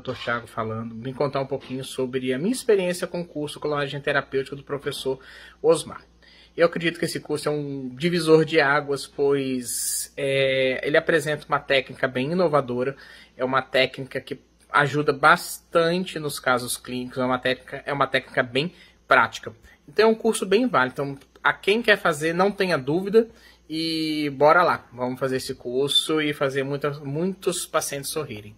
Dr. Thiago falando, me contar um pouquinho sobre a minha experiência com o curso Colagem Terapêutica do professor Osmar. Eu acredito que esse curso é um divisor de águas, pois é, ele apresenta uma técnica bem inovadora, é uma técnica que ajuda bastante nos casos clínicos, é uma técnica, é uma técnica bem prática. Então é um curso bem válido. Então, a quem quer fazer, não tenha dúvida e bora lá. Vamos fazer esse curso e fazer muita, muitos pacientes sorrirem.